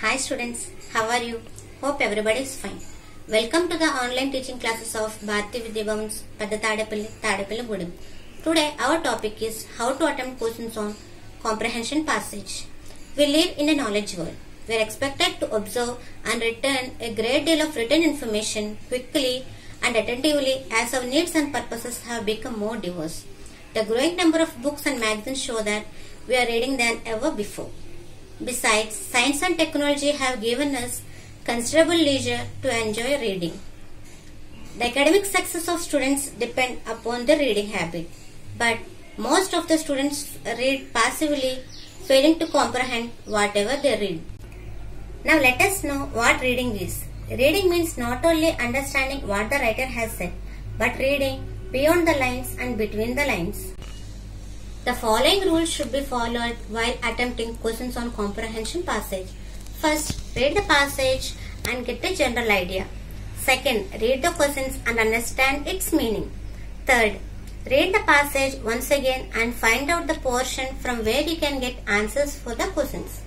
Hi students, how are you? Hope everybody is fine. Welcome to the online teaching classes of Bharati Vidyabhavan's Padatadapalli Tadapalli Today our topic is how to attempt questions on comprehension passage. We live in a knowledge world. We are expected to observe and return a great deal of written information quickly and attentively as our needs and purposes have become more diverse. The growing number of books and magazines show that we are reading than ever before. Besides, science and technology have given us considerable leisure to enjoy reading. The academic success of students depend upon the reading habit, but most of the students read passively, failing to comprehend whatever they read. Now let us know what reading is. Reading means not only understanding what the writer has said, but reading beyond the lines and between the lines. The following rules should be followed while attempting questions on comprehension passage. First, read the passage and get the general idea. Second, read the questions and understand its meaning. Third, read the passage once again and find out the portion from where you can get answers for the questions.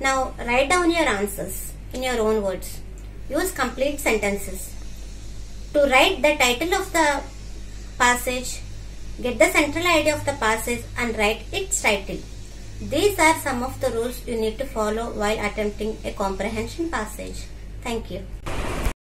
Now, write down your answers in your own words. Use complete sentences. To write the title of the passage, Get the central idea of the passage and write its title. These are some of the rules you need to follow while attempting a comprehension passage. Thank you.